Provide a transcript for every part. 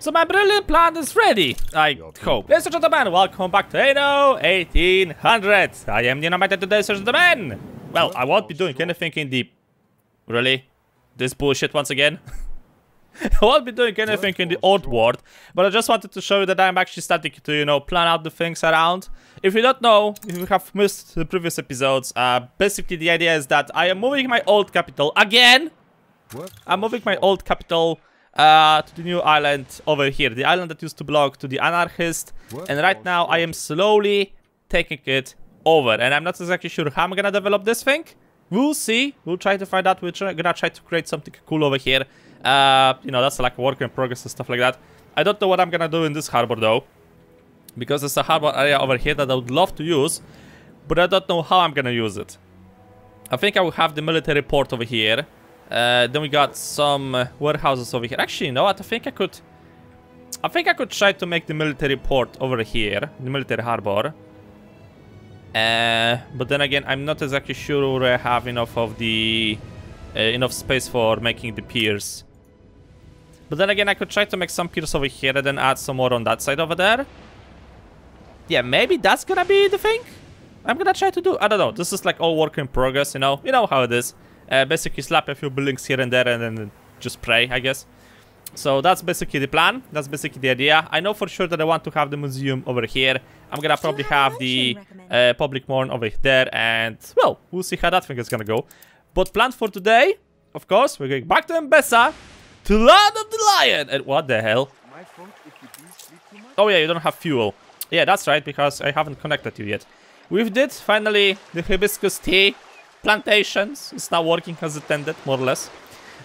So my brilliant plan is ready, I hope. Ladies and gentlemen, welcome back to Anno 1800. I am the Dynamite today, ladies and gentlemen. Well, I won't be doing anything in the... Really? This bullshit once again? I won't be doing anything in the old world, but I just wanted to show you that I'm actually starting to, you know, plan out the things around. If you don't know, if you have missed the previous episodes, uh, basically the idea is that I am moving my old capital again. I'm moving my old capital uh, to the new island over here. The island that used to belong to the anarchist. And right now I am slowly taking it over. And I'm not exactly sure how I'm gonna develop this thing. We'll see. We'll try to find out. We're gonna try to create something cool over here. Uh, you know, that's like a work in progress and stuff like that. I don't know what I'm gonna do in this harbor though. Because there's a harbor area over here that I would love to use. But I don't know how I'm gonna use it. I think I will have the military port over here. Uh, then we got some uh, warehouses over here. Actually, you know what? I think I could... I think I could try to make the military port over here. The military harbor. Uh, but then again, I'm not exactly sure I have enough of the... Uh, enough space for making the piers. But then again, I could try to make some piers over here and then add some more on that side over there. Yeah, maybe that's gonna be the thing. I'm gonna try to do. I don't know. This is like all work in progress, you know. You know how it is. Uh, basically slap a few buildings here and there and then just pray, I guess. So that's basically the plan. That's basically the idea. I know for sure that I want to have the museum over here. I'm gonna probably have the uh, public morn over there and, well, we'll see how that thing is gonna go. But plan for today, of course, we're going back to Enbesa, to Land of the Lion! And what the hell? Oh yeah, you don't have fuel. Yeah, that's right, because I haven't connected you yet. We've did, finally, the hibiscus tea plantations. It's now working as intended, more or less.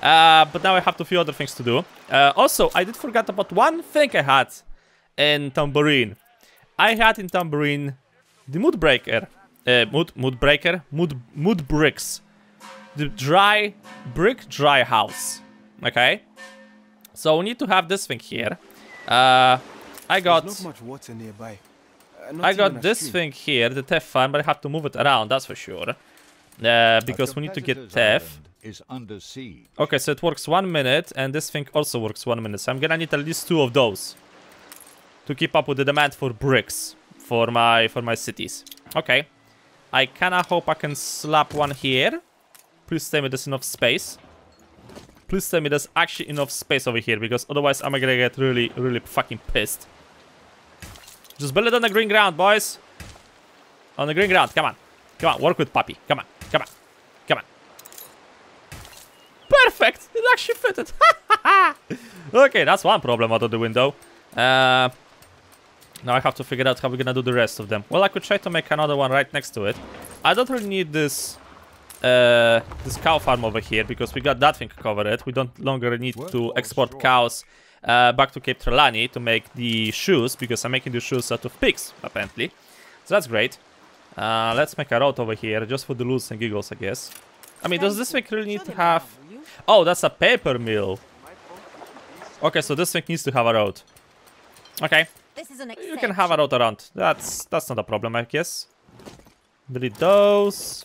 Uh, but now I have a few other things to do. Uh, also, I did forget about one thing I had in Tambourine. I had in Tambourine the mood breaker. Uh, mood, mood breaker? Mood, mood bricks. The dry, brick dry house. Okay? So we need to have this thing here. Uh, I got... There's not much water nearby. Uh, I got this stream. thing here, the Teff farm, but I have to move it around, that's for sure. Uh, because we need to get Teff. is under siege. Okay, so it works one minute, and this thing also works one minute. So I'm gonna need at least two of those to keep up with the demand for bricks for my for my cities. Okay, I kinda hope I can slap one here. Please tell me there's enough space. Please tell me there's actually enough space over here, because otherwise I'm gonna get really, really fucking pissed. Just build it on the green ground, boys. On the green ground, come on. Come on, work with Puppy. Come on, come on, come on. Perfect! It actually fitted. okay, that's one problem out of the window. Uh, now I have to figure out how we're gonna do the rest of them. Well, I could try to make another one right next to it. I don't really need this uh, this cow farm over here because we got that thing covered. We don't longer need to export cows uh, back to Cape Trelawney to make the shoes because I'm making the shoes out of pigs, apparently. So that's great. Uh, let's make a road over here just for the loots and giggles, I guess. I mean, does this thing really need to have... Oh, that's a paper mill. Okay, so this thing needs to have a road. Okay, This is an you can have a road around. That's that's not a problem, I guess. Delete those.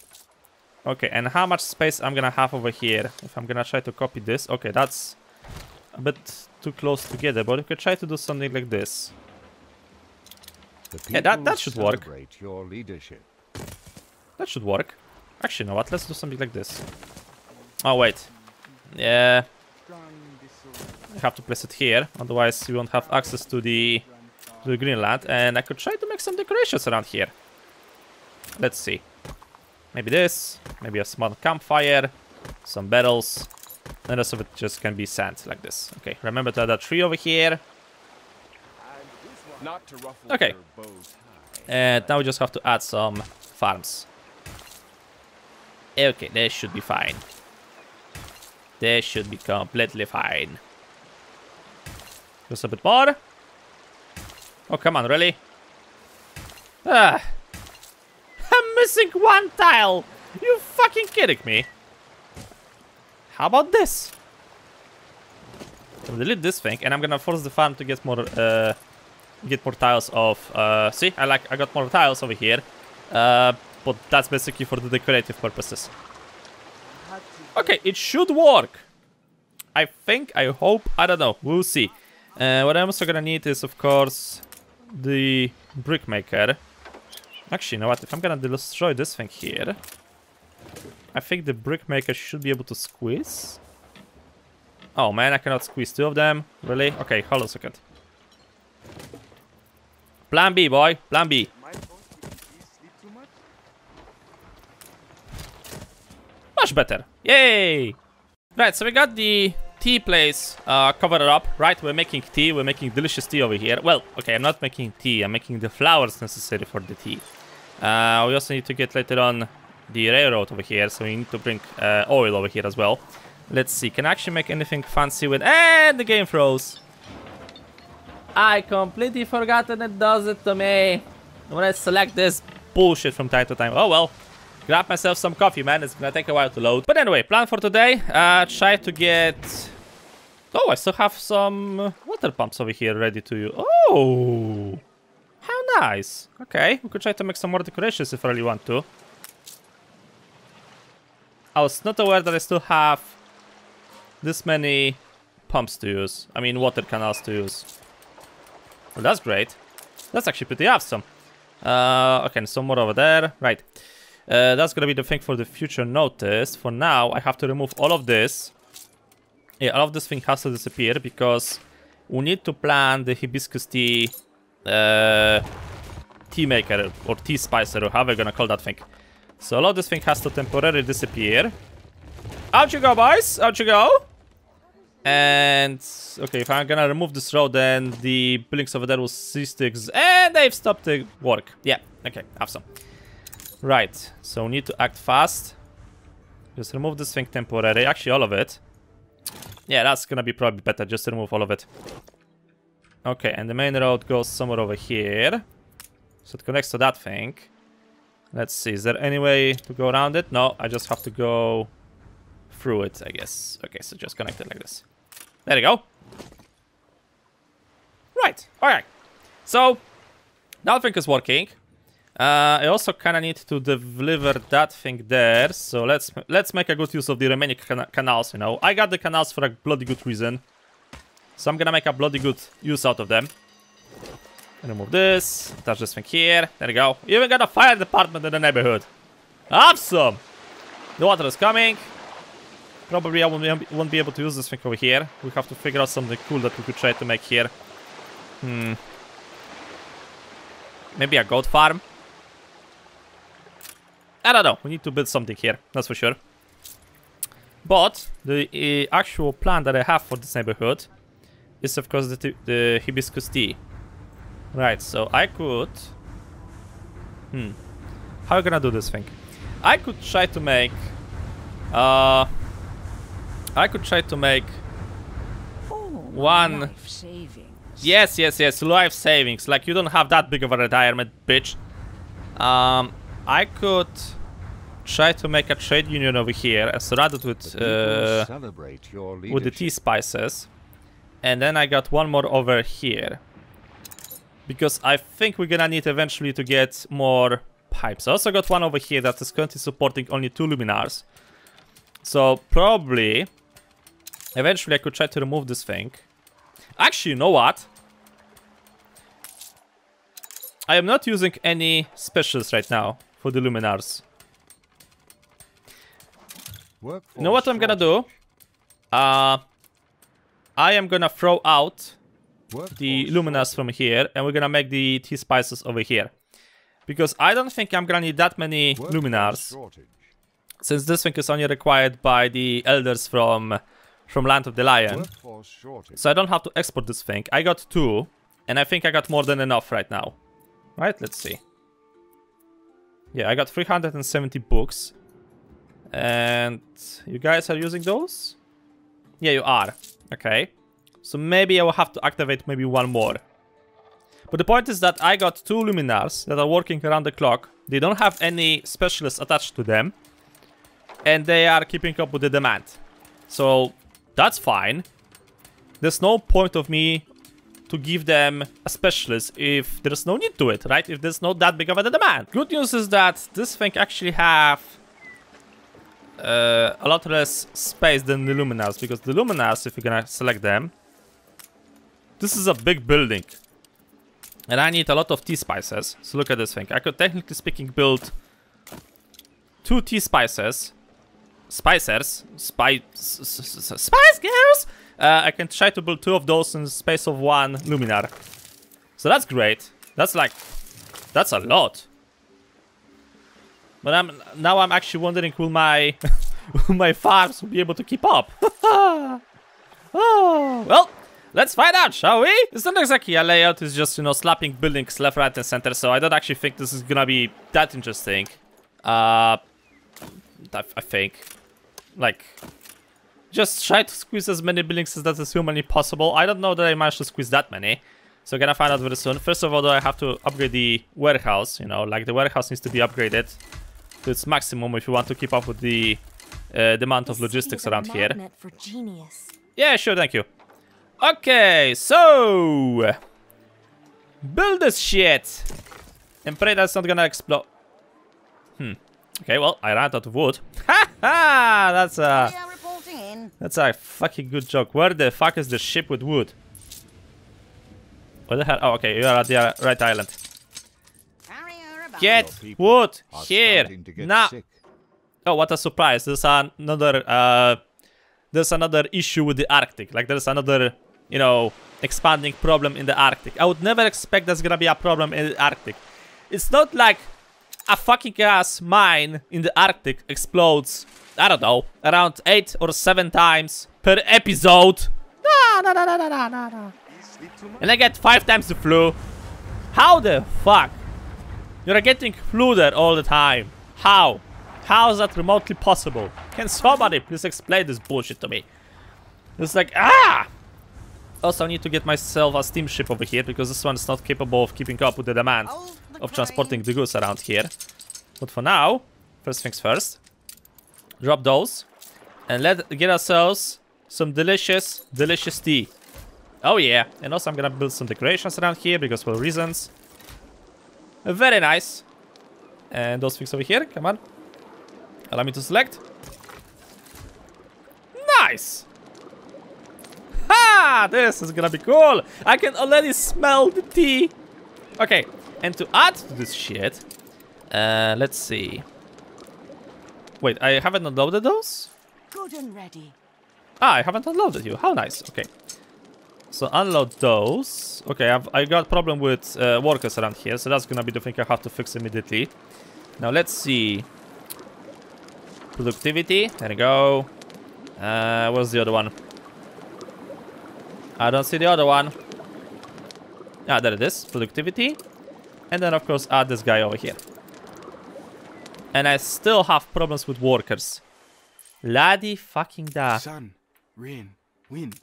Okay, and how much space I'm gonna have over here? If I'm gonna try to copy this. Okay, that's a bit too close together, but we could try to do something like this. Yeah, that- that should work. Your leadership. That should work. Actually, you know what? Let's do something like this. Oh, wait. Yeah. I have to place it here, otherwise we won't have access to the to the Greenland. And I could try to make some decorations around here. Let's see. Maybe this, maybe a small campfire, some barrels. And the rest of it just can be sand, like this. Okay, remember to add a tree over here. Not to ruffle Okay. And now we just have to add some farms. Okay, this should be fine. This should be completely fine. Just a bit more. Oh, come on, really? Ah. I'm missing one tile! You fucking kidding me? How about this? I'll delete this thing, and I'm gonna force the farm to get more, uh, get more tiles of, uh, see, I like, I got more tiles over here, uh, but that's basically for the decorative purposes. Okay, it should work. I think, I hope, I don't know, we'll see. Uh, what I'm also gonna need is, of course, the brick maker. Actually, you know what? If I'm gonna destroy this thing here, I think the brick maker should be able to squeeze. Oh man, I cannot squeeze two of them. Really? Okay, hold on a second. Plan B, boy. Plan B. Much better. Yay! Right, so we got the tea place uh, covered up, right? We're making tea, we're making delicious tea over here. Well, okay, I'm not making tea, I'm making the flowers necessary for the tea. Uh, we also need to get later on the railroad over here, so we need to bring uh, oil over here as well. Let's see, can I actually make anything fancy with... And the game froze! I completely forgot, forgotten it does it to me. When I select this bullshit from time to time. Oh well. Grab myself some coffee, man. It's gonna take a while to load. But anyway, plan for today. Uh, try to get... Oh, I still have some water pumps over here ready to use. Oh! How nice. Okay, we could try to make some more decorations if I really want to. I was not aware that I still have this many pumps to use. I mean, water canals to use. Well, that's great. That's actually pretty awesome. Uh, okay, some more over there. Right. Uh, that's gonna be the thing for the future notice. For now, I have to remove all of this. Yeah, all of this thing has to disappear because we need to plant the hibiscus tea uh, tea maker or tea spicer or however you're gonna call that thing. So a lot of this thing has to temporarily disappear. Out you go, boys! Out you go! And okay, if I'm gonna remove this road, then the buildings over there will cease to exist. And they've stopped the work. Yeah, okay, awesome. Right, so we need to act fast. Just remove this thing temporarily. Actually, all of it. Yeah, that's gonna be probably better. Just remove all of it. Okay, and the main road goes somewhere over here. So it connects to that thing. Let's see, is there any way to go around it? No, I just have to go through it, I guess. Okay, so just connect it like this. There you go. Right, alright. So, that thing is working. Uh, I also kind of need to deliver that thing there, so let's let's make a good use of the remaining cana canals, you know. I got the canals for a bloody good reason. So I'm gonna make a bloody good use out of them. Remove this, touch this thing here, there you go. Even got a fire department in the neighborhood. Awesome! The water is coming. Probably I won't be, able to use this thing over here. We have to figure out something cool that we could try to make here. Hmm. Maybe a goat farm? I don't know. We need to build something here, that's for sure. But the uh, actual plan that I have for this neighborhood is, of course, the, the hibiscus tea. Right, so I could... Hmm. How am I gonna do this thing? I could try to make... Uh... I could try to make... One- life savings. Yes, yes, yes, life savings. Like, you don't have that big of a retirement, bitch. Um, I could try to make a trade union over here and surround it with, The uh, celebrate your leadership. with the tea spices. And then I got one more over here. Because I think we're gonna need eventually to get more pipes. I also got one over here that is currently supporting only two luminers. So probably, eventually I could try to remove this thing. Actually, you know what? I am not using any specials right now for the luminers. You know what I'm gonna do? Uh, I am gonna throw out the luminous from here and we're gonna make the tea spices over here. Because I don't think I'm gonna need that many luminers since this thing is only required by the elders from from Land of the Lion. So I don't have to export this thing. I got two and I think I got more than enough right now. Right, let's see. Yeah, I got 370 books. And you guys are using those? Yeah, you are. Okay. So maybe I will have to activate maybe one more. But the point is that I got two luminers that are working around the clock. They don't have any specialists attached to them. And they are keeping up with the demand. So that's fine. There's no point of me to give them a specialist if there's no need to it, right? If there's not that big of a demand. Good news is that this thing actually have uh, a lot less space than the luminers because the luminers, if you're gonna select them, this is a big building. And I need a lot of tea spices. So look at this thing. I could technically speaking build two tea spices. Spicers. Spy... Spice girls! Uh, I can try to build two of those in space of one luminer. So that's great. That's like... That's a lot. But I'm now I'm actually wondering will my will my farms be able to keep up. oh, well, let's find out, shall we? It's not exactly a layout, it's just, you know, slapping buildings left, right, and center, so I don't actually think this is gonna be that interesting. Uh, I, I think. Like, just try to squeeze as many buildings as that is humanly possible. I don't know that I managed to squeeze that many. So we're gonna find out very soon. First of all, though, I have to upgrade the warehouse, you know, like the warehouse needs to be upgraded to its maximum if you want to keep up with the uh, demand of logistics around here. Yeah, sure, thank you. Okay, so build this shit and pray that's not gonna explode. Hmm. Okay, well, I ran out of wood. Ha ha! That's a We are reporting in. that's a fucking good joke. Where the fuck is the ship with wood? Where the hell? Oh, okay, you are at the uh, right island. Carrier about. Get wood here starting to get now. Oh, what a surprise! There's another uh, there's another issue with the Arctic. Like there's another, you know, expanding problem in the Arctic. I would never expect there's gonna be a problem in the Arctic. It's not like a fucking ass mine in the Arctic explodes. I don't know, around eight or seven times per episode. No, no, no. You sleep too much? And I get five times the flu. How the fuck? You're getting flu there all the time. How? How is that remotely possible? Can somebody please explain this bullshit to me? It's like, ah! Also, I need to get myself a steamship over here because this one is not capable of keeping up with the demand of transporting the goods around here. But for now, first things first, drop those and let get ourselves some delicious, delicious tea. Oh yeah, and also I'm gonna build some decorations around here because for reasons. Very nice. And those things over here, come on. Allow me to select. Nice! Ha! This is gonna be cool! I can already smell the tea! Okay, and to add to this shit, uh, let's see. Wait, I haven't unloaded those? Good and ready. Ah, I haven't unloaded you. How nice. Okay. So unload those. Okay, I've I got problem with uh, workers around here, so that's gonna be the thing I have to fix immediately. Now let's see. Productivity. There we go. Uh, where's the other one? I don't see the other one. Ah, there it is. Productivity. And then, of course, add this guy over here. And I still have problems with workers. Laddie fucking da. Sun, rain, wind.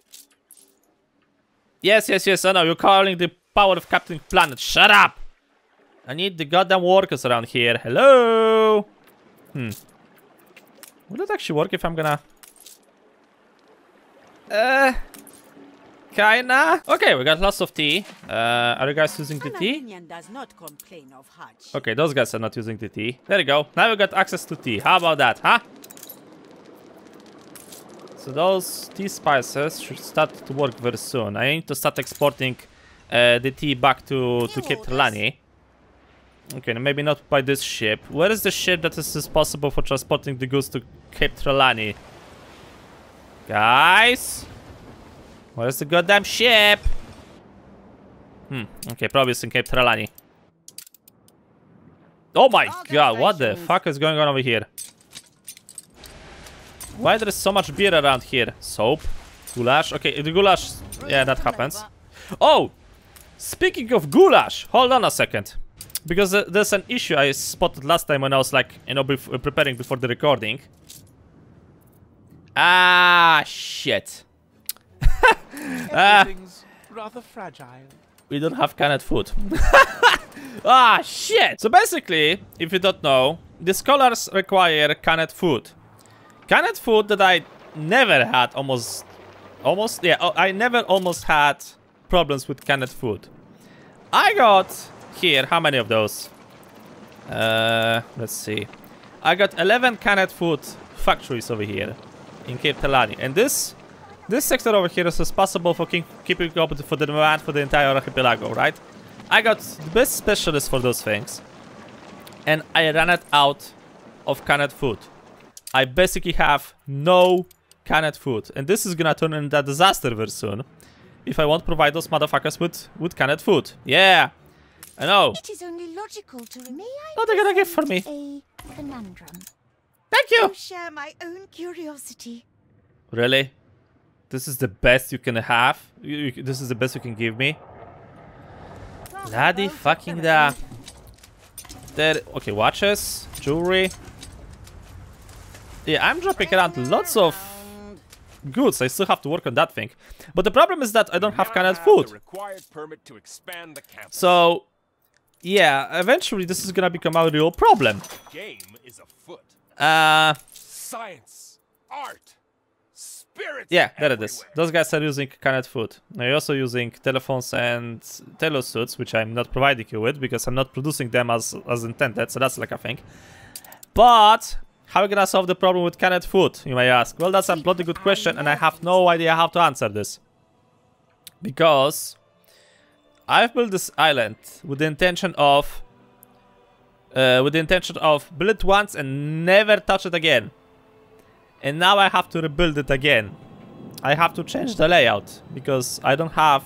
Yes, yes, yes, I know. You're calling the power of Captain Planet. Shut up! I need the goddamn workers around here. Hello? Hmm. Will it actually work if I'm gonna... Uh... Kinda? Okay, we got lots of tea. Uh, are you guys using the tea? Does not complain of Okay, those guys are not using the tea. There you go. Now we got access to tea. How about that, huh? So those tea spices should start to work very soon. I need to start exporting uh, the tea back to, to Cape Trelawney. Okay, maybe not by this ship. Where is the ship that is possible for transporting the goods to Cape Trelawney? Guys? Where's the goddamn ship? Hmm, okay, probably it's in Cape Trelawney. Oh my god, what the fuck is going on over here? Why there is so much beer around here? Soap? Goulash? Okay, the goulash... Yeah, that happens. Oh! Speaking of goulash, hold on a second. Because uh, there's an issue I spotted last time when I was like, you know, bef preparing before the recording. Ah, shit. Ah. Everything's rather fragile. we don't have canned food. ah, shit! So basically, if you don't know, the scholars require canned food. Canned food that I never had almost... Almost? Yeah, oh, I never almost had problems with canned food. I got here, how many of those? Uh, let's see. I got 11 canned food factories over here in Cape Trelawney. And this this sector over here is responsible for keep- keeping up for the demand for the entire archipelago, right? I got the best specialist for those things, and I ran it out of canned food. I basically have no canned food, and this is gonna turn into a disaster very soon if I won't provide those motherfuckers with, with canned food. Yeah, I know. It is only logical to May I What are they gonna give for me? a conundrum? Thank you! To share my own curiosity. Really? This is the best you can have? You, you- this is the best you can give me? Bloody fucking da. There. Okay, watches, jewelry. Yeah, I'm dropping around lots of goods. I still have to work on that thing. But the problem is that I don't have have food. The required permit to expand the campus. So, yeah, eventually this is gonna become a real problem. game is afoot. Uh, Science, art. Yeah, there it is. Those guys are using canned food. They're also using telephones and telesuits, which I'm not providing you with because I'm not producing them as as intended. So that's like a thing. But how are we gonna solve the problem with canned food? You may ask. Well, that's a bloody good question, and I have no idea how to answer this. Because I've built this island with the intention of uh, with the intention of build it once and never touch it again. And now I have to rebuild it again. I have to change the layout because I don't have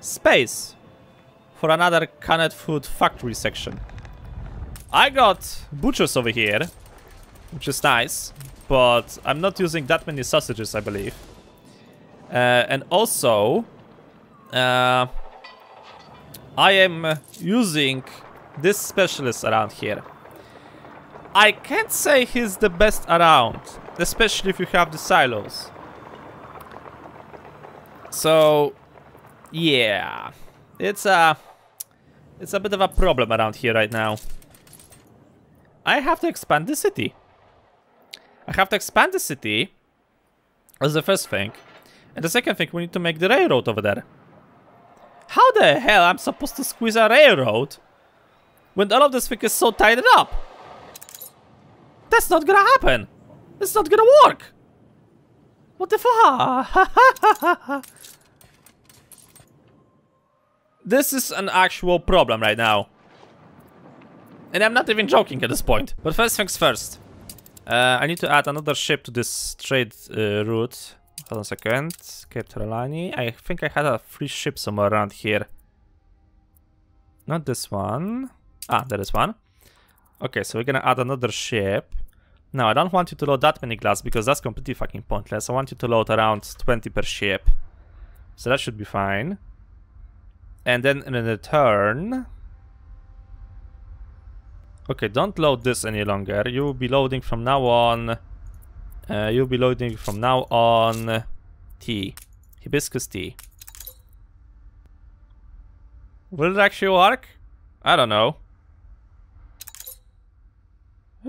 space for another canned food factory section. I got butchers over here, which is nice, but I'm not using that many sausages, I believe. Uh, and also, uh, I am using this specialist around here. I can't say he's the best around, especially if you have the silos. So, yeah, it's a it's a bit of a problem around here right now. I have to expand the city. I have to expand the city as the first thing, and the second thing we need to make the railroad over there. How the hell I'm supposed to squeeze a railroad when all of this thing is so tied up? That's not gonna happen. It's not gonna work. What the fuck? this is an actual problem right now. And I'm not even joking at this point. But first things first. Uh, I need to add another ship to this trade uh, route. Hold on a second. Cape Trelawney. I think I had a free ship somewhere around here. Not this one. Ah, there is one. Okay, so we're gonna add another ship. Now, I don't want you to load that many glass because that's completely fucking pointless. I want you to load around 20 per ship. So that should be fine. And then in return... Okay, don't load this any longer. You will be loading from now on... Uh, you'll be loading from now on... Tea. Hibiscus tea. Will it actually work? I don't know.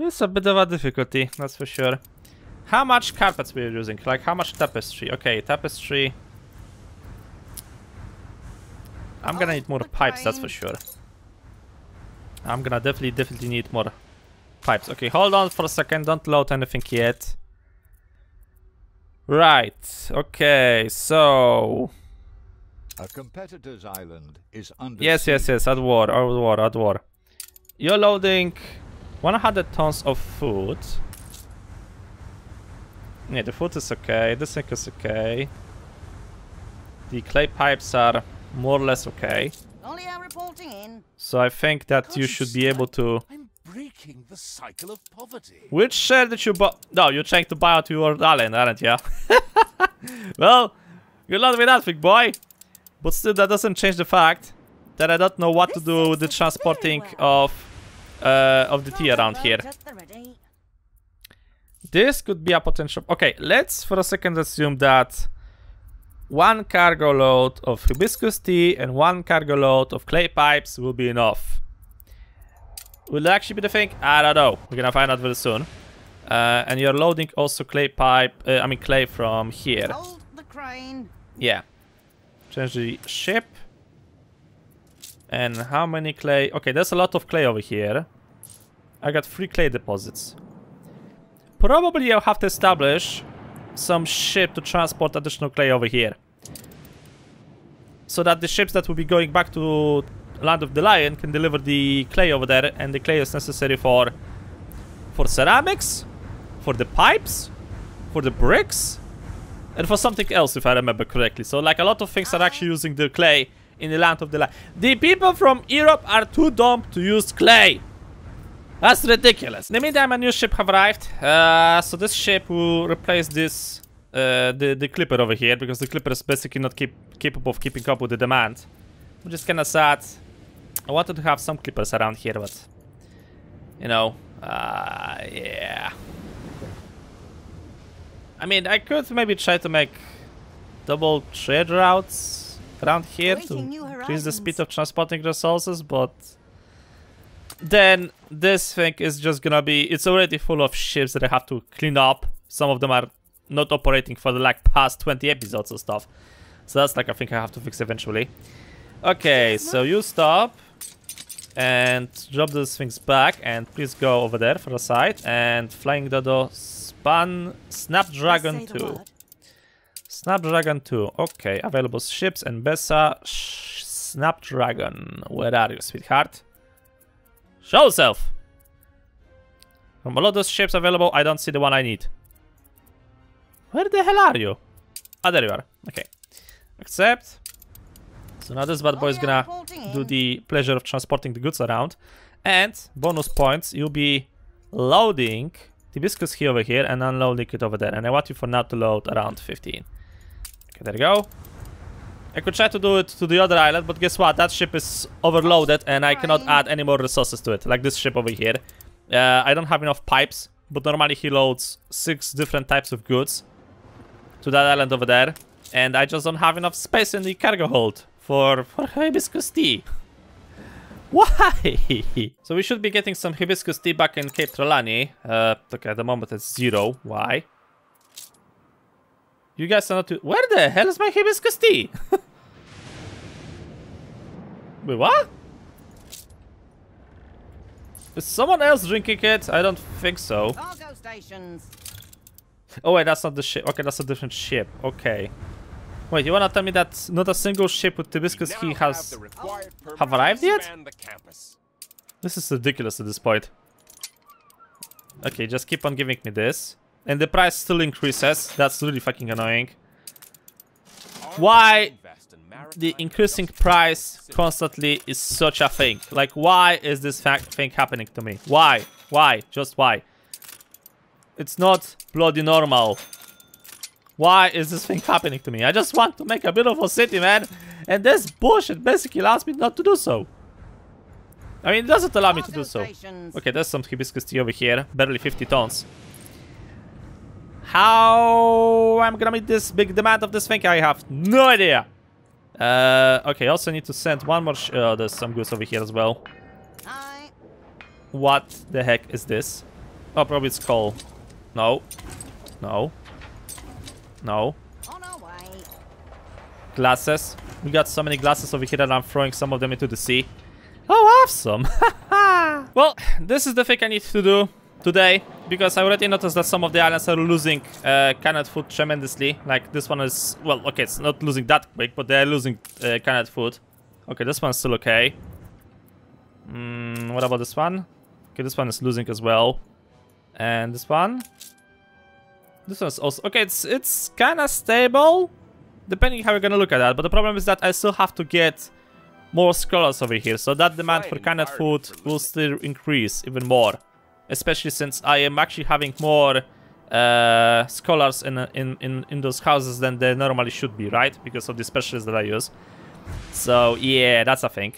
It's a bit of a difficulty, that's for sure. How much carpets we're using? Like, how much tapestry? Okay, tapestry. I'm gonna need more pipes, that's for sure. I'm gonna definitely, definitely need more pipes. Okay, hold on for a second, don't load anything yet. Right, okay, so... A competitor's island is under Yes, yes, yes, at war, at war, at war. You're loading 100 tons of food. Yeah, the food is okay, the sink is okay. The clay pipes are more or less okay. Olio reporting in. So I think that you should be able to... I'm breaking the cycle of poverty. Which share did you buy? No, you're trying to buy out your island, aren't you? well, good luck with that big boy. But still, that doesn't change the fact that I don't know what to do with the transporting well. of uh, of the tea around here. At the ready. This could be a potential. Okay, let's for a second assume that one cargo load of hibiscus tea and one cargo load of clay pipes will be enough. Will it actually be the thing? I don't know. We're gonna find out very soon. Uh, and you're loading also clay pipe. Uh, I mean clay from here. Hold the crane. Yeah. Change the ship. And how many clay? Okay, there's a lot of clay over here. I got three clay deposits. Probably I'll have to establish some ship to transport additional clay over here. So that the ships that will be going back to Land of the Lion can deliver the clay over there, and the clay is necessary for for ceramics, for the pipes, for the bricks, and for something else, if I remember correctly. So, like, a lot of things are uh-huh. actually using the clay in the Land of the light. The people from Europe are too dumb to use clay. That's ridiculous. In the meantime, a new ship have arrived. Uh, so this ship will replace this, uh, the, the Clipper over here, because the Clipper is basically not keep, capable of keeping up with the demand. Which is kinda sad. I wanted to have some Clippers around here, but... You know, uh, yeah. I mean, I could maybe try to make double trade routes around here to increase the speed of transporting resources, but then this thing is just gonna be it's already full of ships that I have to clean up. Some of them are not operating for the like past 20 episodes or stuff. So that's like I think I have to fix eventually. Okay, so you stop and drop those things back and please go over there for a side and flying dodo span snapdragon 2 word. Snapdragon 2 okay available ships Enbesa snapdragon. Where are you sweetheart? Show yourself! From all of those ships available i don't see the one i need. Where the hell are you? Ah there you are. Okay. Accept. So now this bad boy is gonna do the pleasure of transporting the goods around. And bonus points, you'll be loading Hibiscus here over here and unloading it over there. And I want you for now to load around 15. Okay, there you go. I could try to do it to the other island, but guess what? That ship is overloaded and I cannot add any more resources to it, like this ship over here. Uh, I don't have enough pipes, but normally he loads six different types of goods to that island over there. And I just don't have enough space in the cargo hold for, for hibiscus tea. Why? so we should be getting some hibiscus tea back in Cape Trelawney. Uh, okay, at the moment it's zero. Why? You guys are not too... Where the hell is my hibiscus tea? Wait, what? Is someone else drinking it? I don't think so. Cargo stations. Oh wait, that's not the ship. Okay, that's a different ship. Okay. Wait, you wanna tell me that not a single ship with hibiscus Now he have has... the oh. have arrived yet? expand the campus. This is ridiculous at this point. Okay, just keep on giving me this. And the price still increases. That's really fucking annoying. Why Invest in maritime the increasing price constantly is such a thing. Like, why is this fact thing happening to me? Why? Why? Just why? It's not bloody normal. Why is this thing happening to me? I just want to make a beautiful city, man. And this bullshit basically allows me not to do so. I mean, it doesn't allow me to do so. Okay, there's some hibiscus tea over here. Barely 50 tons. How I'm gonna meet this big demand of this thing? I have no idea. Uh, okay, also need to send one more. Uh, there's some goods over here as well. Aye. What the heck is this? Oh, probably it's coal. No. No. No. Glasses. We got so many glasses over here that I'm throwing some of them into the sea. Oh, awesome. well, this is the thing I need to do today because I already noticed that some of the islands are losing uh, canned food tremendously. Like this one is, well, okay, it's not losing that quick, but they're losing uh, canned food. Okay, this one's still okay. Mm, what about this one? Okay, this one is losing as well. And this one? This one's also okay. It's it's kind of stable, depending how you're gonna look at that. But the problem is that I still have to get more scholars over here, so that demand for canned food will still increase even more. Especially since I am actually having more uh, scholars in, in in in those houses than they normally should be, right? Because of the specialists that I use. So yeah, that's a thing.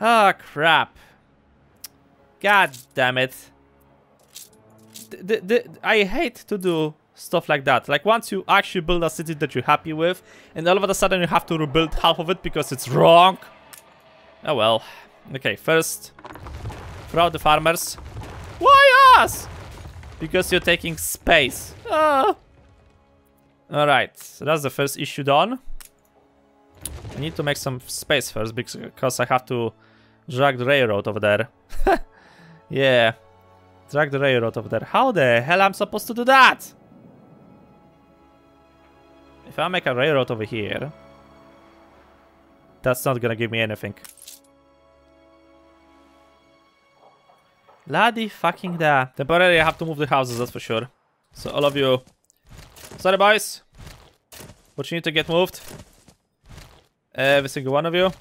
Ah, crap. God damn it. I hate to do stuff like that. Like once you actually build a city that you're happy with, and all of a sudden you have to rebuild half of it because it's wrong. Oh well. Okay, first, throw out the farmers. Us? Because you're taking space. Ah. Alright, so that's the first issue done. I need to make some space first because I have to drag the railroad over there. yeah. Drag the railroad over there. How the hell am I'm supposed to do that? if I make a railroad over here, that's not gonna give me anything. Laddie fucking da. Temporarily I have to move the houses, that's for sure. So all of you... Sorry boys! But you need to get moved. Every single one of you.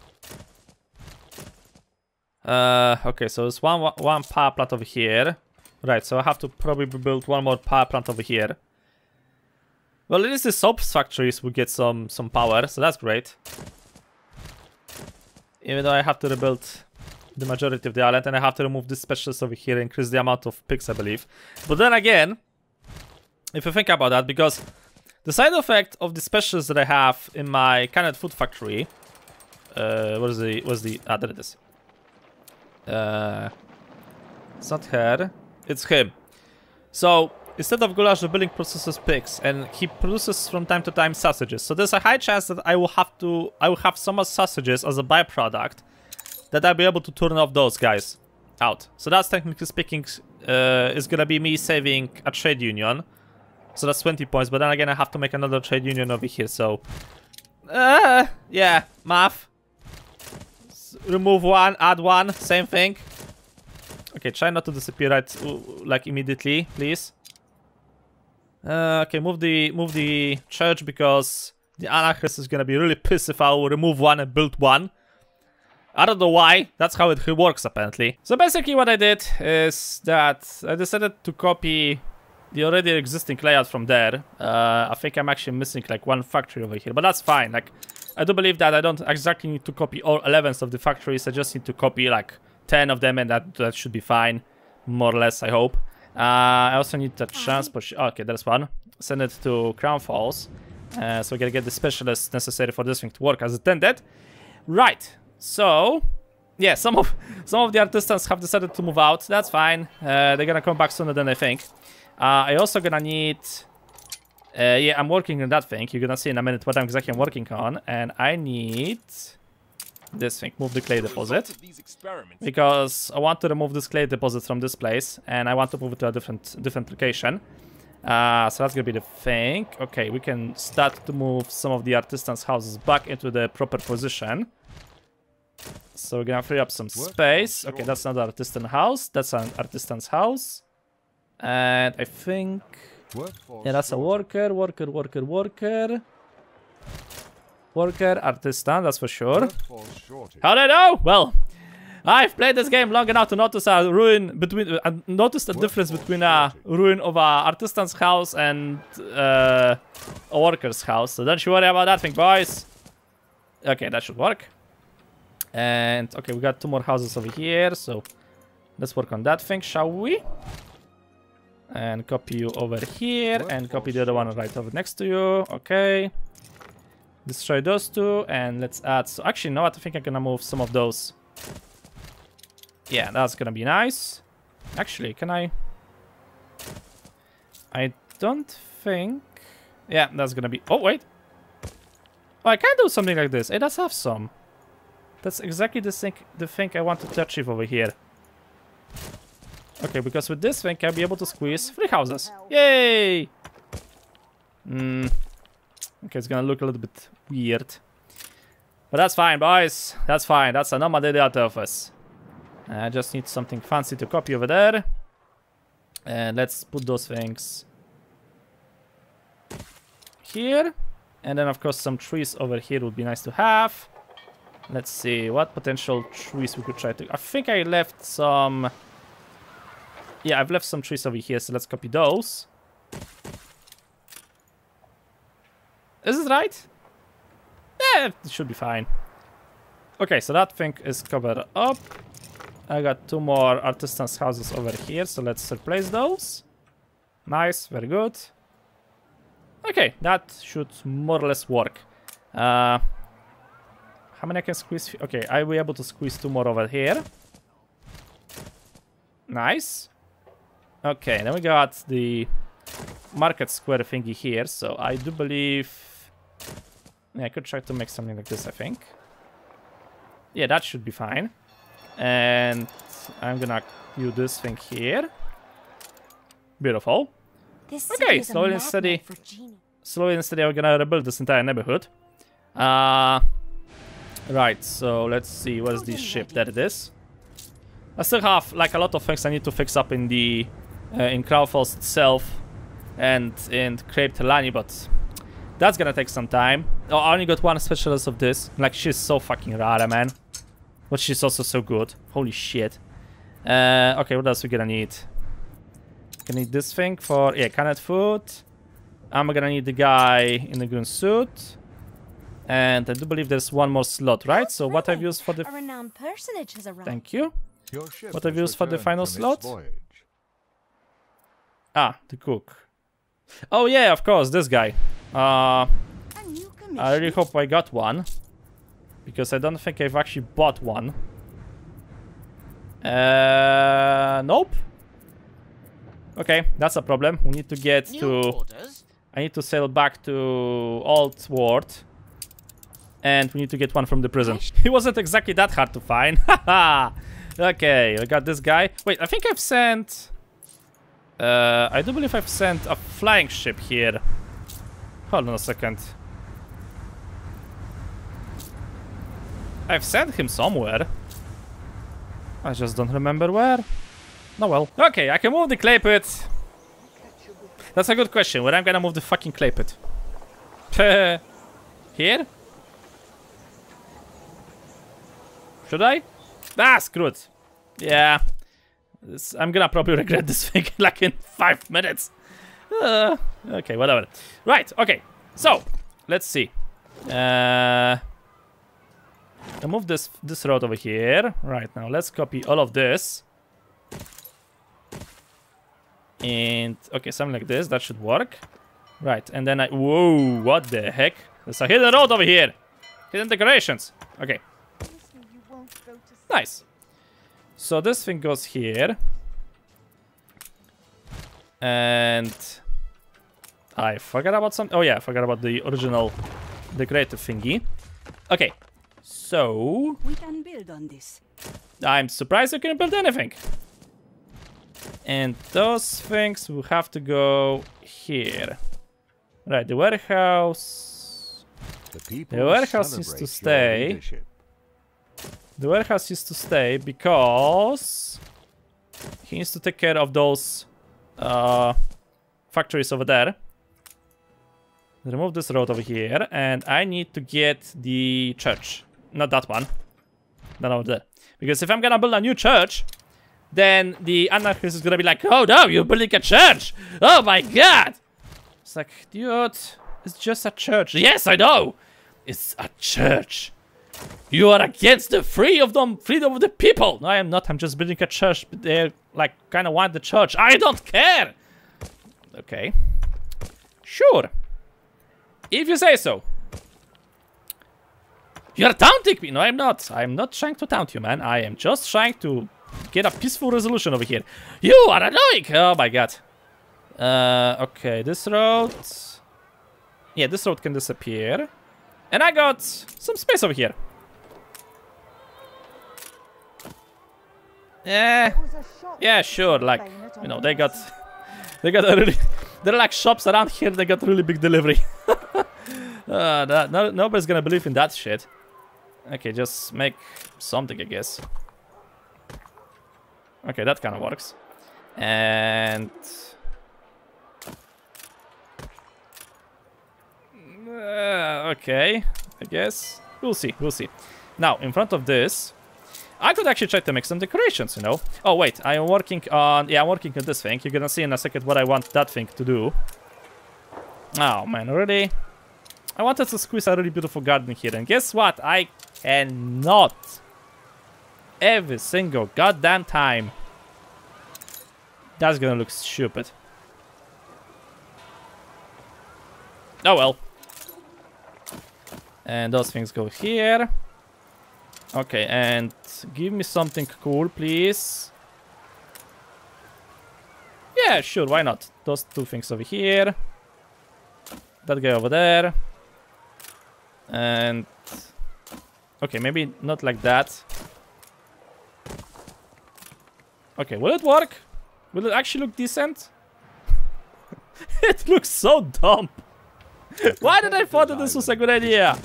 Uh, okay, so there's one, one power plant over here. Right, so I have to probably build one more power plant over here. Well, at least the soaps factories will get some, some power, so that's great. Even though I have to rebuild the majority of the island, and I have to remove these specials over here, increase the amount of pigs, I believe. But then again, if you think about that, because the side effect of the specials that I have in my canned food factory, uh, what is the, what's the, ah, there it is. Uh, it's not her, it's him. So, instead of goulash, the building processes pigs, and he produces from time to time sausages. So there's a high chance that I will have to, I will have so much sausages as a byproduct that I'll be able to turn off those guys out. So that's technically speaking, uh, is gonna be me saving a trade union. So that's 20 points, but then again I have to make another trade union over here, so... Uh, yeah, math. Remove one, add one, same thing. Okay, try not to disappear right, uh, like immediately, please. Uh, okay, move the move the church because the anarchist is gonna be really pissed if I will remove one and build one. I don't know why, that's how it works apparently. So basically what I did is that I decided to copy the already existing layout from there. Uh, I think I'm actually missing like one factory over here, but that's fine. Like, I do believe that I don't exactly need to copy all 11 of the factories. I just need to copy like 10 of them and that, that should be fine. More or less, I hope. Uh, I also need the transport... Oh, okay, there's one. Send it to Crown Falls. Uh, so we gotta get the specialists necessary for this thing to work as intended. Right, so... Yeah, some of some of the artisans have decided to move out. That's fine. Uh, they're gonna come back sooner than I think. Uh, I also gonna need... Uh, yeah, I'm working on that thing. You're gonna see in a minute what I'm exactly working on. And I need... This thing, move the clay deposit. Because I want to remove this clay deposit from this place. And I want to move it to a different, different location. Uh, so that's gonna be the thing. Okay, we can start to move some of the artisans' houses back into the proper position. So we're gonna free up some space. Okay, that's not an artisan house. That's an artisan's house. And I think... Yeah, that's a worker, worker, worker, worker. Worker, artisan, that's for sure. How do I know? Well, I've played this game long enough to notice a ruin between... Uh, notice the difference between a ruin of a artisan's house and uh, a worker's house. So don't you worry about that thing, boys. Okay, that should work. And, okay, we got two more houses over here, so let's work on that thing, shall we? And copy you over here, and copy the other one right over next to you, okay. Destroy those two, and let's add... So actually, no, I think I'm gonna move some of those. Yeah, that's gonna be nice. Actually, can I... I don't think... Yeah, that's gonna be... Oh, wait. Oh, I can do something like this. It does have some. That's exactly the thing, the thing I wanted to achieve over here. Okay, because with this thing, I'll be able to squeeze three houses. Yay! Hmm. Okay, it's gonna look a little bit weird. But that's fine, boys. That's fine. That's a normal day out of us. I just need something fancy to copy over there. And let's put those things here. And then, of course, some trees over here would be nice to have. Let's see, what potential trees we could try to... I think I left some... Yeah, I've left some trees over here, so let's copy those. Is it right? Yeah, it should be fine. Okay, so that thing is covered up. I got two more artisans' houses over here, so let's replace those. Nice, very good. Okay, that should more or less work. Uh, how many I can squeeze? Okay, I will be able to squeeze two more over here. Nice. Okay, then we got the market square thingy here, so I do believe... Yeah, I could try to make something like this, I think. Yeah, that should be fine. And I'm gonna do this thing here. Beautiful. This Okay, city is a slowly and steady. slowly and steady, we're gonna rebuild this entire neighborhood. Uh, right, so let's see, what is the ship? There it is. I still have, like, a lot of things I need to fix up in the, uh, in Crown Falls itself and in Cape Trelawney, but that's gonna take some time. Oh, I only got one specialist of this. Like, she's so fucking rare, man. But she's also so good. Holy shit. Uh, okay, what else we gonna need? Gonna need this thing for, yeah, canned food. I'm gonna need the guy in the green suit. And I do believe there's one more slot, right? So what I've used for the... Renowned personage has arrived. Thank you. Your ship What have you used for the final slot? Ah, the cook. Oh yeah, of course, this guy. Uh, A new commission. I really hope I got one. Because I don't think I've actually bought one. Uh, nope. Okay, that's a problem. We need to get New to... orders. I need to sail back to Old World. And we need to get one from the prison. He wasn't exactly that hard to find. Okay, I got this guy. Wait, I think I've sent... Uh, I do believe I've sent a flying ship here. Hold on a second. I've sent him somewhere. I just don't remember where. No well. Okay, I can move the clay pit. That's a good question. Where I'm gonna move the fucking clay pit? Here? Should I? Ah, screw it. Yeah. This, I'm gonna probably regret this thing like in five minutes. Uh, okay, whatever. Right, okay. So, let's see. Uh, I move this this road over here. Right now, let's copy all of this. And okay, something like this. That should work. Right, and then I. Whoa! What the heck? There's a hidden road over here. Hidden decorations. Okay, You won't go to sleep. Nice. So this thing goes here. And I forgot about some. Oh yeah, I forgot about the original decorative thingy. Okay, so We can build on this. I'm surprised you can build anything. And those things will have to go here. Right, the warehouse. The The warehouse needs to stay. leadership. The warehouse used to stay because he needs to take care of those uh, factories over there. Remove this road over here, and I need to get the church. Not that one. That over there. Because if I'm gonna build a new church, then the anarchist is gonna be like, oh no, you're building a church! Oh my god! It's like, dude, it's just a church. Yes, I know! It's a church. You are against the free of them, freedom of the people. No, I am not. I'm just building a church. They like kind of want the church. I don't care. Okay. Sure. If you say so. You're taunting me. No, I'm not. I'm not trying to taunt you, man. I am just trying to get a peaceful resolution over here. You are annoying. Oh my god. Uh, okay, this road. Yeah, this road can disappear. And I got some space over here. Yeah, yeah, sure. Like, you know, they got, they got a really, they're like shops around here. They got really big delivery. uh, that, no, nobody's gonna believe in that shit. Okay, just make something, I guess. Okay, that kind of works. And Uh, okay, I guess. We'll see, we'll see. Now, in front of this, I could actually try to make some decorations, you know? Oh, wait, I am working on... Yeah, I'm working on this thing. You're gonna see in a second what I want that thing to do. Oh, man, really? I wanted to squeeze a really beautiful garden here, and guess what? I cannot. Every single goddamn time. That's gonna look stupid. Oh well. And those things go here. Okay, and give me something cool, please. Yeah, sure, why not? Those two things over here. That guy over there. And... Okay, maybe not like that. Okay, will it work? Will it actually look decent? it looks so dumb. Why did I thought that this was a good idea?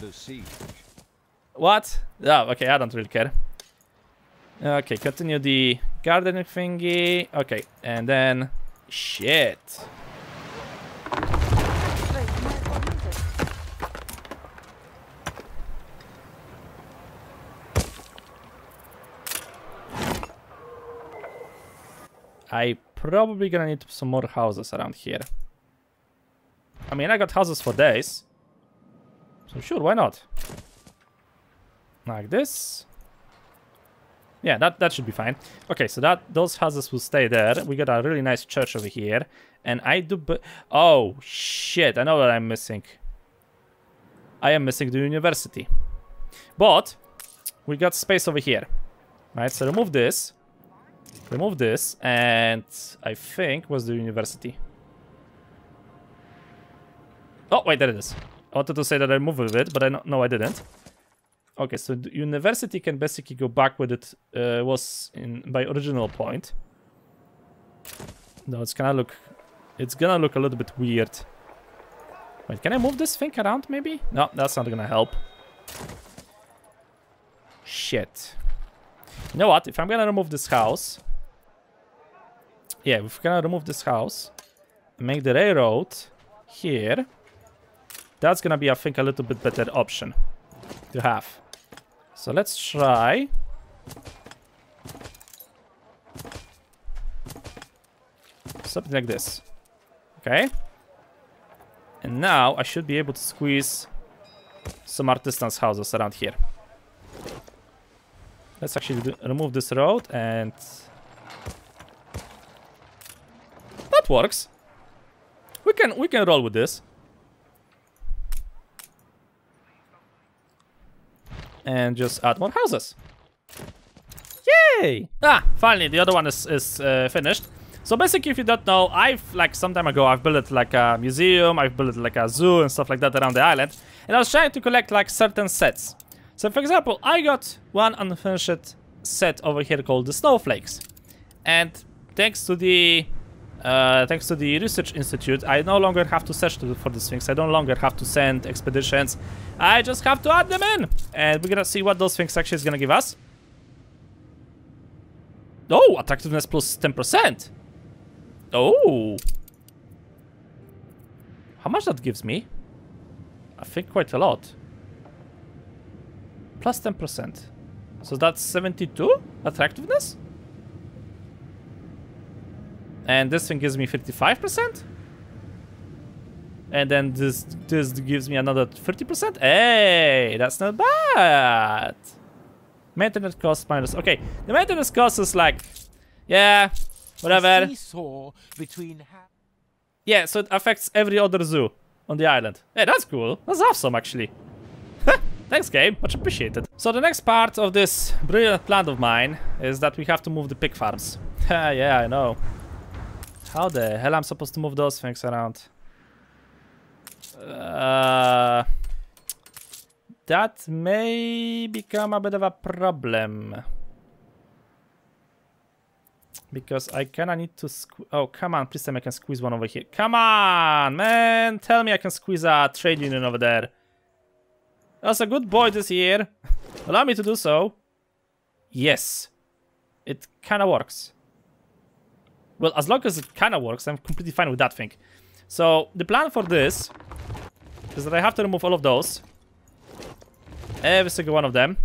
What? Oh, okay, I don't really care. Okay, continue the gardening thingy. Okay, and then... Shit. I probably gonna need some more houses around here. I mean, I got houses for days. So sure, why not? Like this. Yeah, that, that should be fine. Okay, so that those houses will stay there. We got a really nice church over here. And I do... Oh, shit. I know what I'm missing. I am missing the university. But, we got space over here. Right, so remove this. Remove this. And I think was the university. Oh, wait, there it is. I wanted to say that I removed it, but I no I didn't. Okay, so the university can basically go back with it uh, was in by original point. No, it's gonna look, it's gonna look a little bit weird. Wait, can I move this thing around maybe? No, that's not gonna help. Shit. You know what? If I'm gonna remove this house, yeah, if we're gonna remove this house, make the railroad here. That's gonna be, I think, a little bit better option to have. So let's try. Something like this. Okay. And now I should be able to squeeze some artisans houses around here. Let's actually remove this road and... That works. We can we can roll with this. And just add more houses. Yay! Ah, finally, the other one is, is uh, finished. So basically, if you don't know, I've, like, some time ago, I've built, like, a museum, I've built, like, a zoo and stuff like that around the island. And I was trying to collect, like, certain sets. So, for example, I got one unfinished set over here called the Snowflakes. And thanks to the... Uh, thanks to the Research Institute, I no longer have to search for these things. I no longer have to send expeditions. I just have to add them in. And we're gonna see what those things actually is gonna give us. Oh, attractiveness plus 10%. Oh. How much that gives me? I think quite a lot. Plus 10%. So that's 72 attractiveness? And this thing gives me 55%? And then this this gives me another 30%? Hey, that's not bad. Maintenance cost minus... Okay, the maintenance cost is like... Yeah, whatever. Between Yeah, so it affects every other zoo on the island. Hey, that's cool. That's awesome, actually. Thanks, game. Much appreciated. So the next part of this brilliant plan of mine is that we have to move the pig farms. yeah, I know. How the hell I'm supposed to move those things around? Uh, that may become a bit of a problem. Because I kinda need to Oh, come on, please tell me I can squeeze one over here. Come on, man! Tell me I can squeeze a trade union over there. That's a good boy this year. Allow me to do so. Yes. It kinda works. Well, as long as it kinda works, I'm completely fine with that thing. So, the plan for this is that I have to remove all of those. Every single one of them.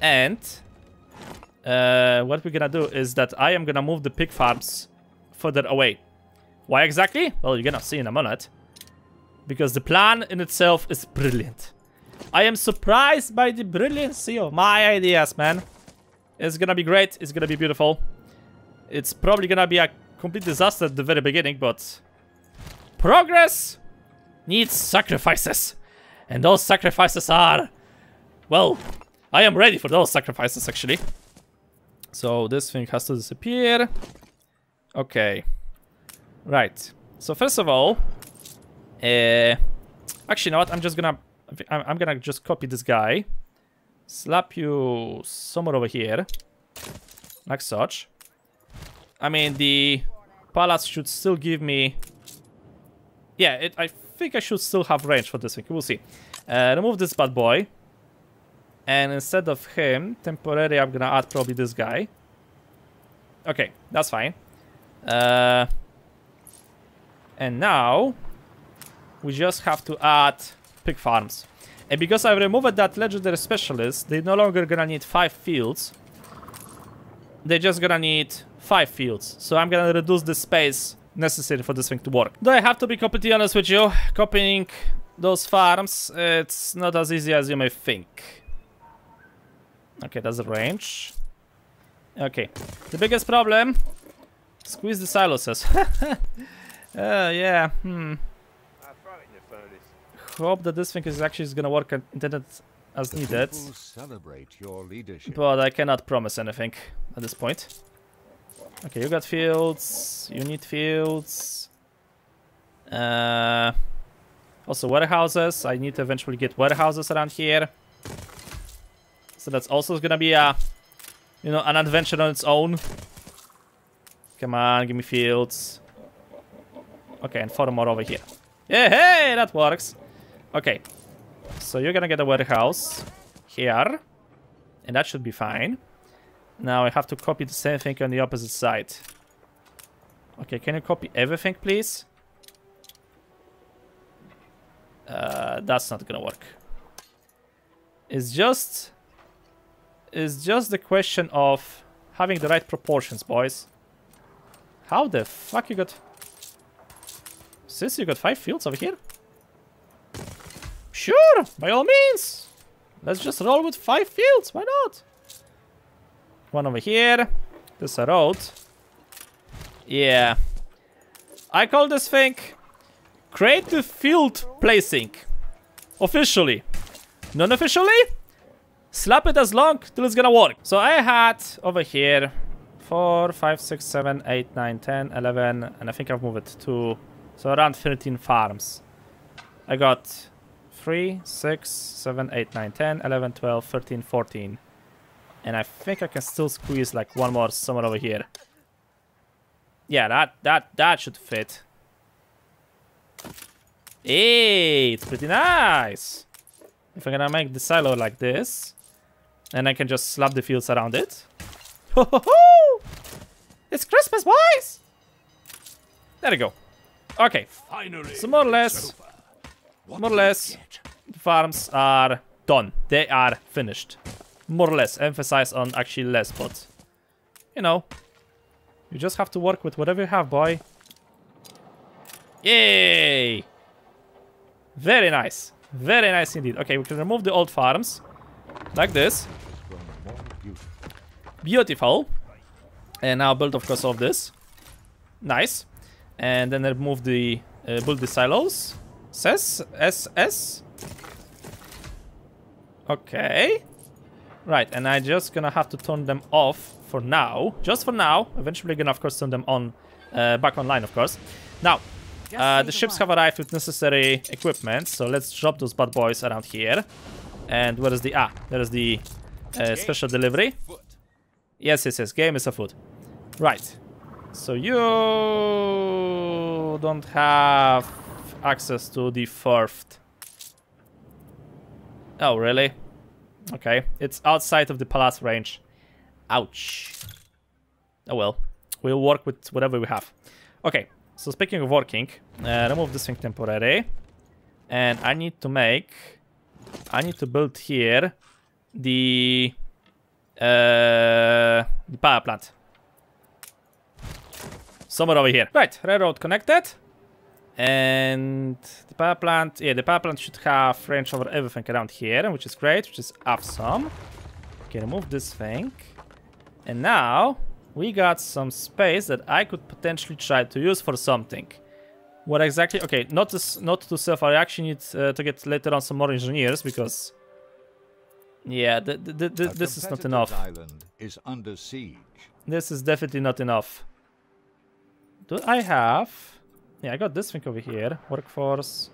And uh, what we're gonna do is that I am gonna move the pig farms further away. Why exactly? Well, you're gonna see in a minute. Because the plan in itself is brilliant. I am surprised by the brilliancy of my ideas, man. It's gonna be great. It's gonna be beautiful. It's probably gonna be a complete disaster at the very beginning, but progress needs sacrifices. And those sacrifices are, well, I am ready for those sacrifices, actually. So this thing has to disappear. Okay. Right. So first of all, uh, actually, you know what? I'm just gonna, I'm, gonna just copy this guy, slap you somewhere over here, like such. I mean, the palace should still give me. Yeah, it. I think I should still have range for this thing. We'll see. Uh, remove this bad boy. And instead of him, temporarily, I'm gonna add probably this guy. Okay, that's fine. Uh, and now, we just have to add pig farms. And because I've removed that legendary specialist, they're no longer gonna need five fields. They're just gonna need five fields. So I'm gonna reduce the space necessary for this thing to work. Though I have to be completely honest with you, copying those farms, it's not as easy as you may think. Okay, that's the range. Okay, the biggest problem, squeeze the silos. uh, yeah, hmm. I throw it in the furnace. Hope that this thing is actually gonna work intended as needed. Celebrate your leadership. But I cannot promise anything at this point. Okay, you got fields. You need fields. Uh, also warehouses. I need to eventually get warehouses around here. So that's also gonna be a, you know, an adventure on its own. Come on, give me fields. Okay, and four more over here. Yeah, hey, that works. Okay, so you're gonna get a warehouse here. And that should be fine. Now I have to copy the same thing on the opposite side. Okay, can you copy everything, please? Uh, that's not gonna work. It's just... It's just the question of having the right proportions, boys. How the fuck you got... Sis, you got five fields over here? Sure, by all means. Let's just roll with five fields, why not? One over here. This is a road. Yeah. I call this thing creative field placing. Officially. Non-officially? Slap it as long till it's gonna work. So I had over here 4, 5, 6, 7, 8, 9, 10, 11, and I think I've moved it to so around 13 farms. I got 3, 6, 7, 8, 9, 10, 11, 12, 13, 14. And I think I can still squeeze like one more somewhere over here. Yeah, that that that should fit. Hey, it's pretty nice. If I'm gonna make the silo like this, and I can just slap the fields around it. Ho ho ho! It's Christmas, boys! There we go. Okay, Finally. so more or less, more or less, the farms are done. They are finished. More or less. Emphasize on actually less, but you know, you just have to work with whatever you have, boy. Yay! Very nice. Very nice indeed. Okay, we can remove the old farms. Like this. Beautiful. And now build, of course, of this. Nice. And then remove the... Uh, build the silos. Says SS. Okay. Right, and I'm just gonna have to turn them off for now. Just for now. Eventually gonna, of course, turn them on. Uh, back online, of course. Now, uh, the ships have arrived with necessary equipment, so let's drop those bad boys around here. And where is the... Ah, there is the uh, special delivery. Yes, yes, yes, game is afoot. Right. So you don't have access to the fourth. Oh, really? Okay, it's outside of the palace range. Ouch. Oh well, we'll work with whatever we have. Okay, so speaking of working, uh, remove this thing temporary. And I need to make... I need to build here the... Uh, the power plant. Somewhere over here. Right, railroad connected. And the power plant, yeah, the power plant should have range over everything around here, which is great, which is awesome. Okay, remove this thing. And now we got some space that I could potentially try to use for something. What exactly? Okay, not to, not to self. I actually need uh, to get later on some more engineers because, yeah, th th th th this is not enough. island is under siege. This is definitely not enough. Do I have? Yeah, I got this thing over here. Workforce.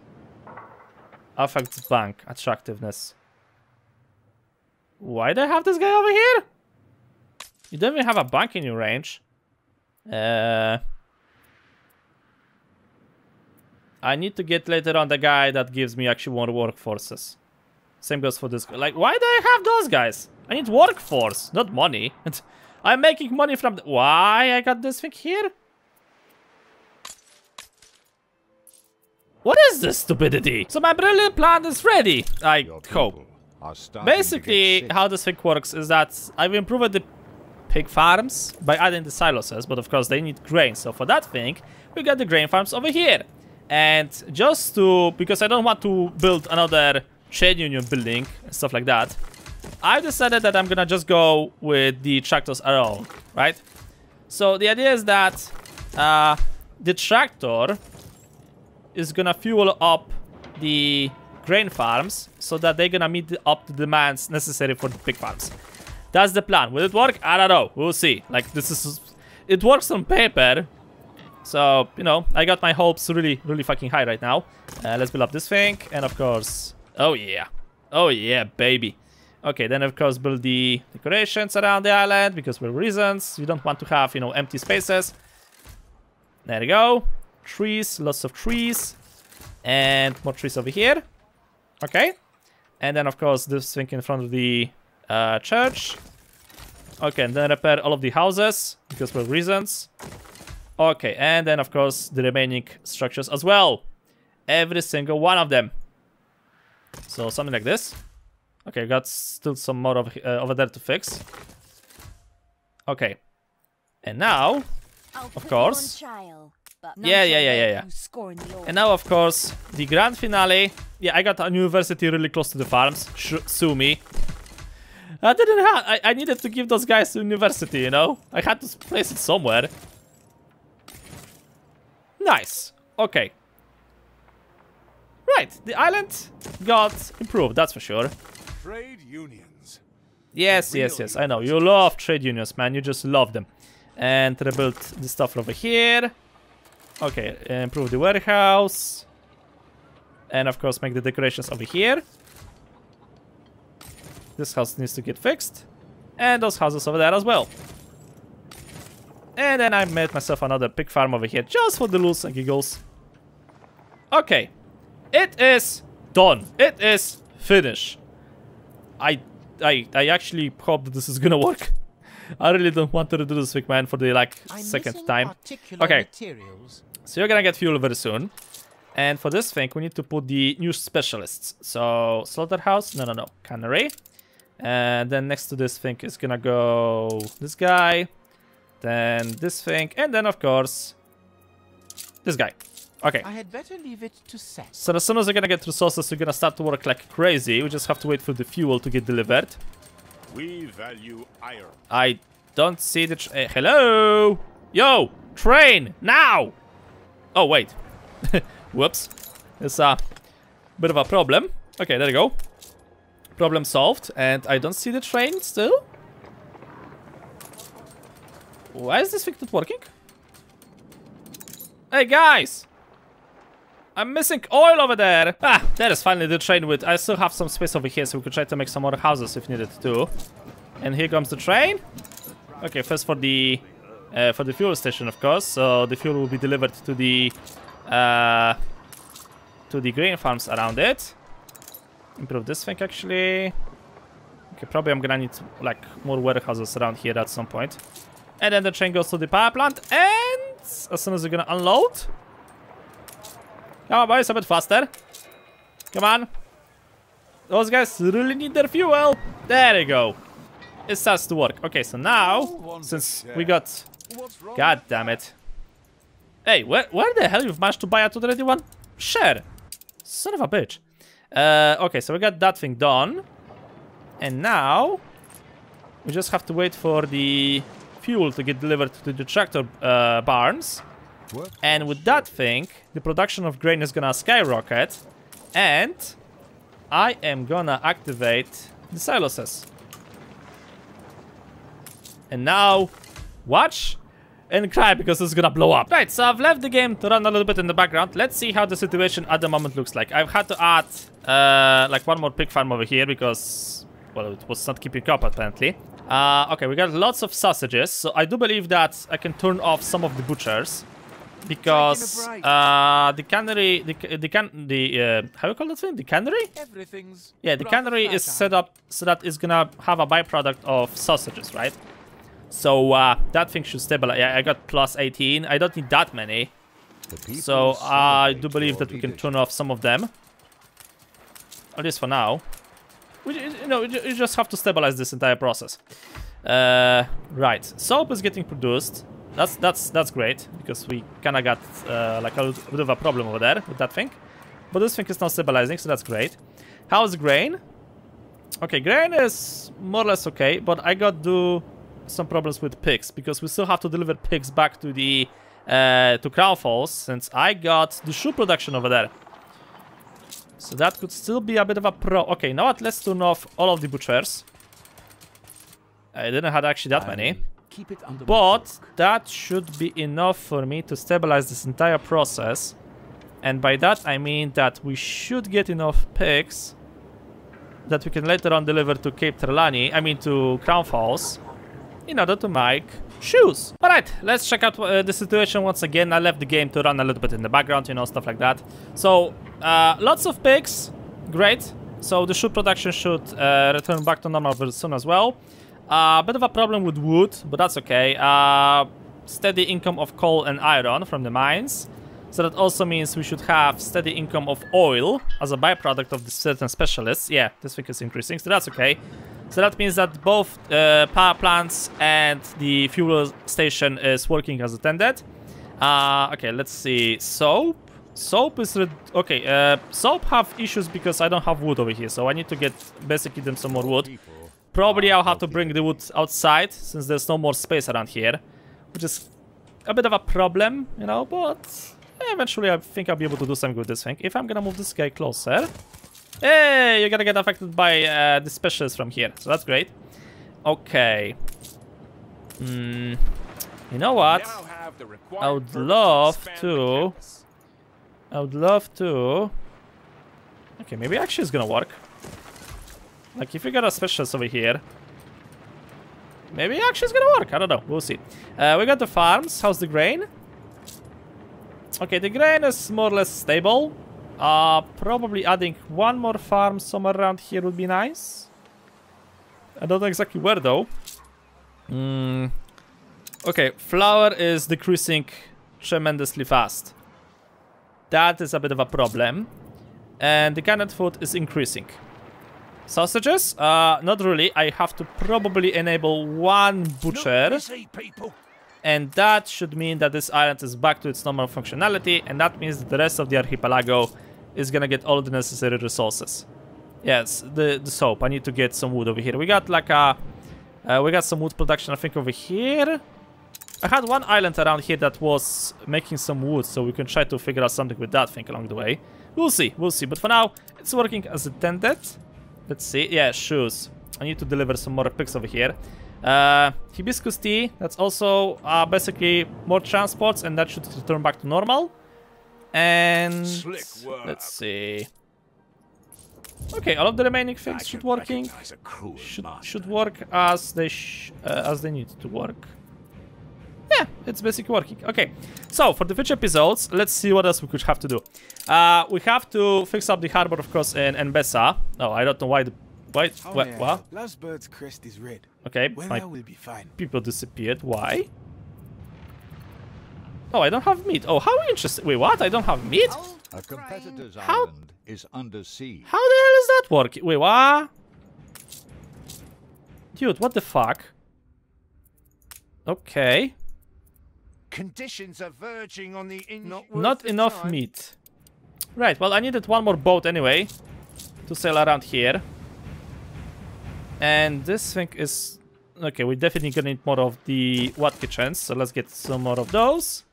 Affects bank. Attractiveness. Why do I have this guy over here? You don't even have a bank in your range. Uh. I need to get later on the guy that gives me actually more workforces. Same goes for this. Like, why do I have those guys? I need workforce, not money. I'm making money from... The why I got this thing here? What is this stupidity? So my brilliant plan is ready. I hope. people are starting to get Basically, how this thing works is that I've improved the pig farms by adding the silos, but of course they need grain. So for that thing, we got the grain farms over here. And just to, because I don't want to build another trade union building and stuff like that, I decided that I'm gonna just go with the tractors alone, right? So the idea is that uh, the tractor is gonna fuel up the grain farms so that they're gonna meet up the demands necessary for the pig farms. That's the plan. Will it work? I don't know. We'll see. Like this is, it works on paper. So you know, I got my hopes really, really fucking high right now. Uh, let's build up this thing, and of course, oh yeah, oh yeah, baby. Okay, then of course build the decorations around the island because for reasons we don't want to have you know empty spaces. There you go. Trees, lots of trees. And more trees over here. Okay. And then, of course, this thing in front of the uh, church. Okay, and then repair all of the houses, because for reasons. Okay, and then, of course, the remaining structures as well. Every single one of them. So, something like this. Okay, got still some more of, uh, over there to fix. Okay. And now, Of course. On trial, but Yeah, none yeah, yeah, yeah, yeah. you scorn the. And now, of course, the grand finale. Yeah, I got a university really close to the farms. Sh sue me. I didn't have. I, I needed to give those guys to university, you know? I had to place it somewhere. Nice. Okay. Right, the island got improved, that's for sure. Trade unions. Yes, yes, yes, I know. You love trade unions, man. You just love them. And rebuild the stuff over here. Okay, improve the warehouse. And of course, make the decorations over here. This house needs to get fixed. And those houses over there as well. And then I made myself another pig farm over here just for the lulz and giggles. Okay. It is done. It is finished. I I I actually hope that this is gonna work. I really don't want to do this thing, man, for the like second time. Okay. Materials. So you're gonna get fuel very soon. And for this thing, we need to put the new specialists. So slaughterhouse, no, no, no, cannery. And then next to this thing is gonna go this guy. Then this thing, and then of course this guy. Okay. I had better leave it to set. So as soon as we're gonna get resources, we're gonna start to work like crazy. We just have to wait for the fuel to get delivered. We value iron. I don't see the. Eh, hello, yo, train now. Oh wait, whoops. It's a bit of a problem. Okay, there you go. Problem solved, and I don't see the train still. Why is this thing not working? Hey guys, I'm missing oil over there. Ah, there is finally the train with. I still have some space over here, so we could try to make some more houses if needed to. And here comes the train. Okay, first for the uh, for the fuel station, of course. So the fuel will be delivered to the uh, to the grain farms around it. Improve this thing actually. Okay, probably I'm gonna need like more warehouses around here at some point. And then the train goes to the power plant, and as soon as you're gonna unload, come on, boys, a bit faster. Come on. Those guys really need their fuel. There you go. It starts to work. Okay, so now, since we got... God damn it. Hey, where, where the hell you've managed to buy a 231? Share. Son of a bitch. Uh, okay, so we got that thing done. And now, we just have to wait for the fuel to get delivered to the tractor uh, barns. And with that thing, the production of grain is gonna skyrocket. And I am gonna activate the silos. And now, watch and cry because it's gonna blow up. Right, so I've left the game to run a little bit in the background. Let's see how the situation at the moment looks like. I've had to add uh, like one more pig farm over here because, well, it was not keeping up apparently. Uh, okay, we got lots of sausages, so I do believe that I can turn off some of the butchers. Because uh, the cannery, the the can the uh, how you call that thing? The cannery? Everything's. Yeah, the rather cannery is set up so that it's gonna have a byproduct of sausages, right? So uh, that thing should stabilize. Yeah, I got plus 18. I don't need that many. The people So I do believe that we can turn off some of them. At least for now. We, you know, you you just have to stabilize this entire process. Uh, right, soap is getting produced. That's that's that's great because we kind of got uh, like a bit of a problem over there with that thing. But this thing is now stabilizing, so that's great. How's grain? Okay, grain is more or less okay, but I got do some problems with pigs because we still have to deliver pigs back to the uh, to Crown Falls since I got the shoe production over there. So that could still be a bit of a pro. Okay, now? Let's turn off all of the butchers. I didn't have actually that many. Keep it under But that should be enough for me to stabilize this entire process. And by that I mean that we should get enough pigs that we can later on deliver to Cape Trelawney, I mean to Crown Falls, in order to make shoes. Alright, let's check out uh, the situation once again. I left the game to run a little bit in the background, you know, stuff like that. So, uh, lots of pigs, great. So the shoe production should uh, return back to normal very soon as well. A uh, bit of a problem with wood, but that's okay. Uh, steady income of coal and iron from the mines. So that also means we should have steady income of oil as a byproduct of the certain specialists. Yeah, this thing is increasing, so that's okay. So that means that both uh, power plants and the fuel station is working as intended. Uh, okay, let's see. Soap. Soap is okay. Uh, soap have issues because I don't have wood over here, so I need to get basically them some more wood. People Probably I'll have to bring the wood outside since there's no more space around here, which is a bit of a problem, you know. But eventually, I think I'll be able to do something with this thing. If I'm gonna move this guy closer, hey, you're gonna get affected by uh, the specialists from here, so that's great. Okay. Hmm. You know what? Now have the required I would love to- I would love to. Okay, maybe actually it's gonna work. Like if we got a specialist over here, maybe actually it's gonna work. I don't know. We'll see. Uh, we got the farms. How's the grain? Okay, the grain is more or less stable. Uh, probably adding one more farm somewhere around here would be nice. I don't know exactly where though. Hmm. Okay, flour is decreasing tremendously fast. That is a bit of a problem. And the canned food is increasing. Sausages? Uh, not really. I have to probably enable one butcher. And that should mean that this island is back to its normal functionality. And that means that the rest of the archipelago is gonna get all the necessary resources. Yes, the, the soap. I need to get some wood over here. We got like a... Uh, we got some wood production, I think, over here. I had one island around here that was making some wood, so we can try to figure out something with that thing along the way. We'll see, we'll see. But for now, it's working as intended. Let's see. Yeah, shoes. I need to deliver some more picks over here. Uh, hibiscus tea. That's also uh, basically more transports, and that should return back to normal. And let's see. Okay, all of the remaining things should working recognize a cruel should should work as they sh uh, as they need to work. Yeah, it's basically working. Okay, so for the future episodes, let's see what else we could have to do. Uh, we have to fix up the harbor, of course, in Enbesa. Oh, I don't know why the why Oh, what yeah. what? Last bird's crest is red. Okay, Well, my will be fine. people disappeared. Why? Oh, I don't have meat. Oh, how interesting. Wait, what? I don't have meat? A competitor's How- island is under siege. How the hell is that working? Wait, what? Dude, what the fuck? Okay. Conditions are verging on the. Not Not enough time. meat. Right, well, I needed one more boat anyway to sail around here. And this thing is... Okay, we definitely gonna need more of the what kitchens, so let's get some more of those.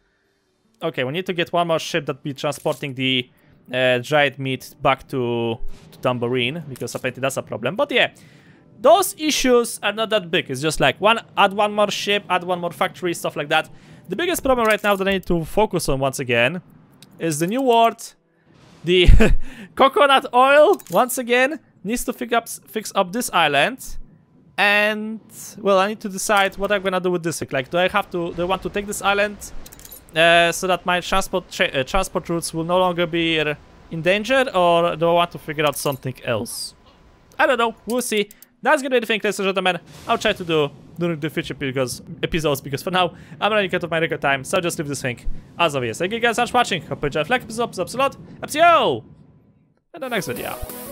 Okay, we need to get one more ship that be transporting the uh, dried meat back to, to Tambourine, because apparently that's a problem. But yeah, those issues are not that big. It's just like one add one more ship, add one more factory, stuff like that. The biggest problem right now that I need to focus on once again is the new world. The coconut oil once again needs to fix up fix up this island. And well, I need to decide what I'm gonna do with this. Like, do I have to? Do I want to take this island uh, so that my transport uh, transport routes will no longer be in danger, or do I want to figure out something else? I don't know. We'll see. That's gonna be the thing, ladies and gentlemen. I'll try to do during the future because episodes because for now I'm running out of my record time, so just leave this thing as obvious. Thank you guys so much for watching. Hope you enjoyed. Like, episode, episode, episode, episode, in the next video.